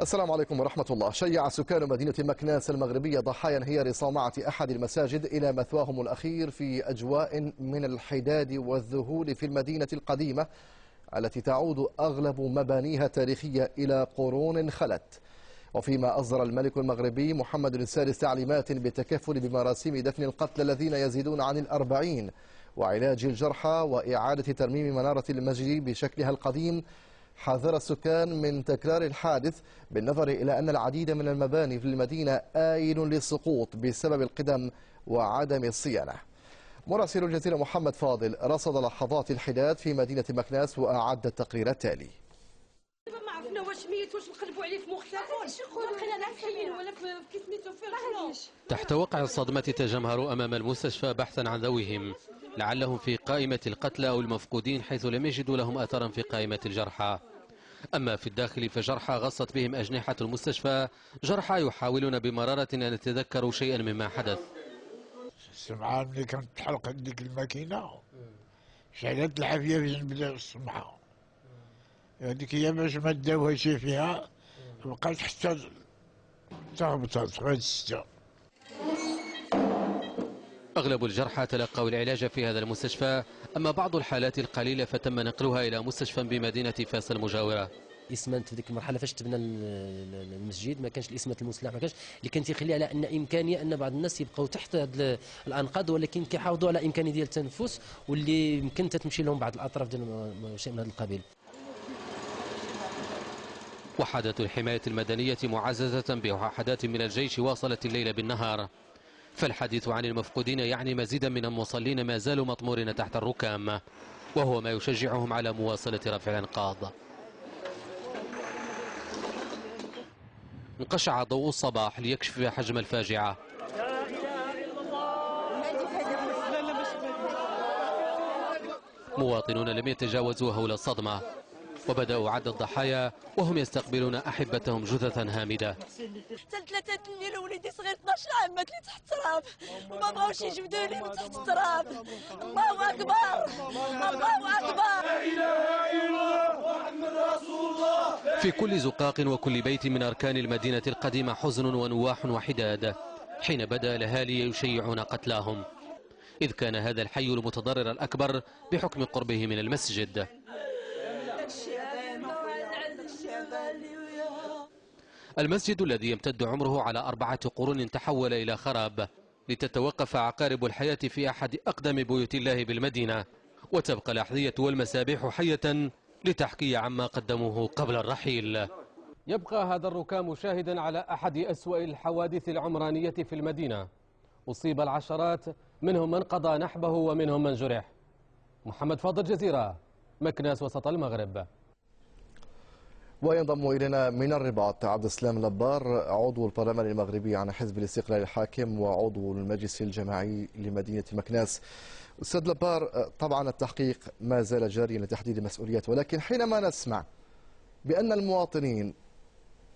السلام عليكم ورحمة الله. شيع سكان مدينة مكناس المغربية ضحايا انهيار صومعة أحد المساجد إلى مثواهم الأخير في أجواء من الحداد والذهول في المدينة القديمة التي تعود أغلب مبانيها التاريخية إلى قرون خلت. وفيما أصدر الملك المغربي محمد السادس تعليمات بالتكفل بمراسيم دفن القتلى الذين يزيدون عن الأربعين وعلاج الجرحى وإعادة ترميم منارة المسجد بشكلها القديم حذر السكان من تكرار الحادث بالنظر إلى أن العديد من المباني في المدينة آيل للسقوط بسبب القدم وعدم الصيانة. مراسل الجزيرة محمد فاضل رصد لحظات الحداد في مدينة مكناس وأعد التقرير التالي. ما عرفنا واش ميت واش نقلبوا عليه في مختفى بقينا نحيين ولا في سميتو في شنو تحت وقع الصدمة تجمهروا أمام المستشفى بحثا عن ذويهم. لعلهم في قائمة القتلى أو المفقودين حيث لم يجدوا لهم أثرا في قائمة الجرحى. أما في الداخل فجرحى غصت بهم أجنحة المستشفى جرحى يحاولون بمرارة أن يتذكروا شيئا مما حدث. السمعة ملي كانت تحرق هذيك الماكينة شعلت العافية في جنب السمعة. هذيك هي باش ما داوها شي فيها بقات حتى تهبطت غير الستة أغلب الجرحى تلقوا العلاج في هذا المستشفى أما بعض الحالات القليلة فتم نقلها إلى مستشفى بمدينة فاس المجاورة. الاسمنت في ديك المرحلة فاش تبنى المسجد؟ ما كانش الاسمنت المسلح ما كانش. اللي كان تيخلي على أن إمكانية أن بعض الناس يبقاو تحت هاد الأنقاض ولكن كيحافظوا على إمكانية ديال التنفس واللي يمكن تمشي لهم بعض الأطراف ديال شيء من هذا القبيل. وحدة الحماية المدنية معززة بوحدات من الجيش واصلت الليل بالنهار. فالحديث عن المفقودين يعني مزيدا من المصلين ما زالوا مطمورين تحت الركام وهو ما يشجعهم على مواصلة رفع الأنقاض. انقشع ضوء الصباح ليكشف حجم الفاجعة. مواطنون لم يتجاوزوا هول الصدمة. وبدأوا عد الضحايا وهم يستقبلون أحبتهم جثثا هامدة. ثلاثة وليدي صغير 12 عام مات لي تحت التراب وما بغاوش يجبدوا لي من تحت التراب. الله أكبر. الله أكبر. في كل زقاق وكل بيت من أركان المدينة القديمة حزن ونواح وحداد. حين بدأ الأهالي يشيعون قتلاهم. إذ كان هذا الحي المتضرر الأكبر بحكم قربه من المسجد. المسجد الذي يمتد عمره على أربعة قرون تحول إلى خراب لتتوقف عقارب الحياة في أحد أقدم بيوت الله بالمدينة وتبقى الأحذية والمسابيح حية لتحكي عما قدموه قبل الرحيل. يبقى هذا الركام شاهدا على أحد أسوأ الحوادث العمرانية في المدينة. أصيب العشرات منهم من قضى نحبه ومنهم من جرح. محمد فاضل جزيرة مكناس وسط المغرب. وينضم إلينا من الرباط عبد السلام لبار عضو البرلمان المغربي عن حزب الاستقلال الحاكم وعضو المجلس الجماعي لمدينة مكناس. أستاذ لبار طبعا التحقيق ما زال جاريا لتحديد المسؤوليات ولكن حينما نسمع بأن المواطنين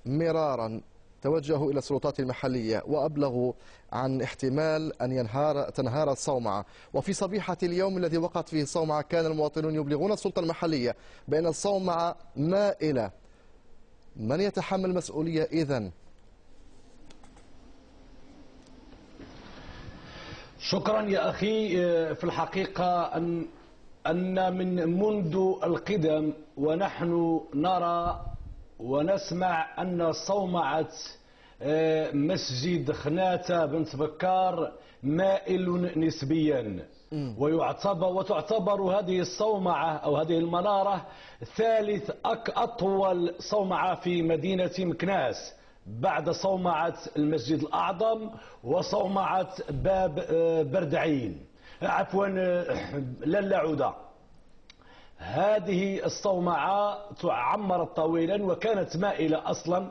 مرارا توجهوا إلى السلطات المحلية وأبلغوا عن احتمال أن ينهار تنهار الصومعة وفي صبيحة اليوم الذي وقعت فيه الصومعة كان المواطنون يبلغون السلطة المحلية بأن الصومعة مائلة من يتحمل مسؤولية إذن؟ شكرا يا أخي. في الحقيقة أن أن من منذ القدم ونحن نرى ونسمع أن صومعة مسجد خناتة بنت بكار مائل نسبيا. ويعتبر وتعتبر هذه الصومعة أو هذه المنارة ثالث أك أطول صومعة في مدينة مكناس. بعد صومعة المسجد الأعظم وصومعة باب بردعين. عفوا لا عودة. هذه الصومعة عمرت طويلا وكانت مائلة أصلا.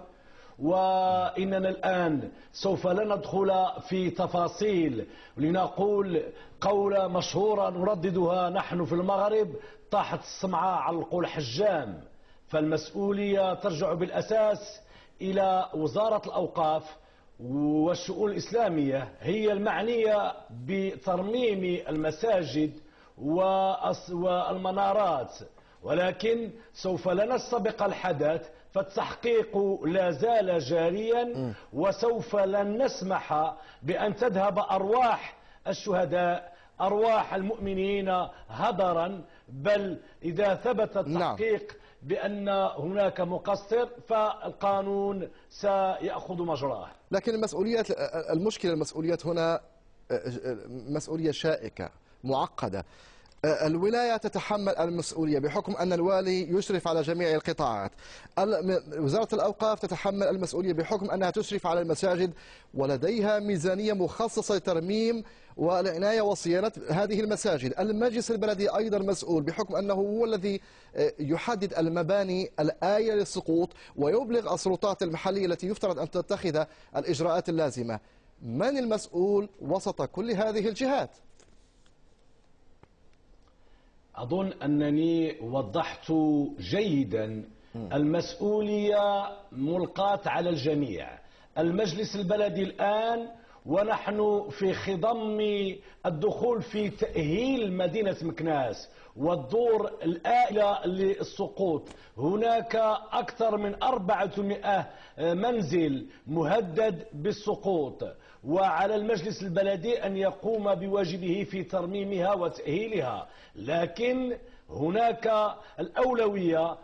وإننا الآن سوف لا ندخل في تفاصيل لنقول قولة مشهورة نرددها نحن في المغرب طاحت السمعة على القول حجام. فالمسؤولية ترجع بالأساس إلى وزارة الأوقاف والشؤون الإسلامية هي المعنية بترميم المساجد والمنارات. ولكن سوف لا نستبق الحدث فالتحقيق لا زال جاريا وسوف لن نسمح بأن تذهب أرواح الشهداء أرواح المؤمنين هدرا. بل إذا ثبت التحقيق بأن هناك مقصر فالقانون سيأخذ مجراه. لكن المسؤوليات المشكلة المسؤوليات هنا مسؤولية شائكة معقدة. الولاية تتحمل المسؤولية بحكم أن الوالي يشرف على جميع القطاعات. وزارة الأوقاف تتحمل المسؤولية بحكم أنها تشرف على المساجد ولديها ميزانية مخصصة لترميم والعناية وصيانة هذه المساجد. المجلس البلدي أيضا مسؤول بحكم أنه هو الذي يحدد المباني الآية للسقوط ويبلغ السلطات المحلية التي يفترض أن تتخذ الإجراءات اللازمة. من المسؤول وسط كل هذه الجهات؟ أظن أنني وضحت جيدا. المسؤولية ملقاة على الجميع. المجلس البلدي الآن ونحن في خضم الدخول في تأهيل مدينة مكناس والدور الآلة للسقوط. هناك أكثر من 400 منزل مهدد بالسقوط. وعلى المجلس البلدي أن يقوم بواجبه في ترميمها وتأهيلها. لكن هناك الأولوية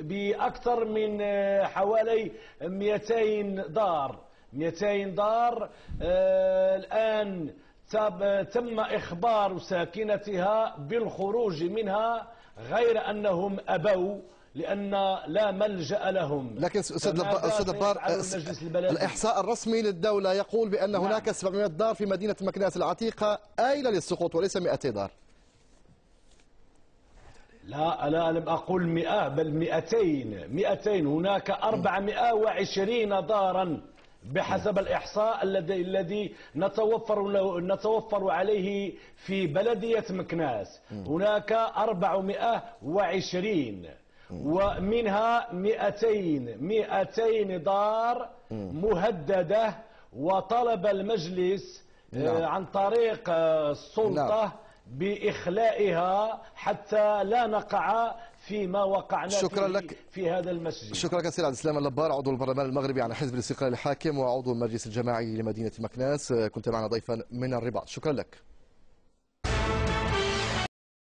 بأكثر من حوالي 200 دار. 200 دار آه، الآن تم إخبار ساكنتها بالخروج منها غير أنهم أبوا لأن لا ملجأ لهم. لكن أستاذ البار الإحصاء الرسمي للدولة يقول بأن نعم. هناك 700 دار في مدينة مكناس العتيقة آيلة للسقوط وليس 200 دار. لا أنا لم أقول 100 بل 200 200 هناك 420 دارا. بحسب الإحصاء الذي الذي نتوفر نتوفر عليه في بلدية مكناس هناك 420 ومنها 200 200 دار مهددة وطلب المجلس آه، نعم. عن طريق السلطة نعم. بإخلائها حتى لا نقع فيما وقعنا شكرا فيه لك. في هذا المسجد. شكرا لك سيد عبد السلام. اللبار عضو البرلمان المغربي عن حزب الاستقلال الحاكم وعضو المجلس الجماعي لمدينة مكناس. كنت معنا ضيفا من الرباط. شكرا لك.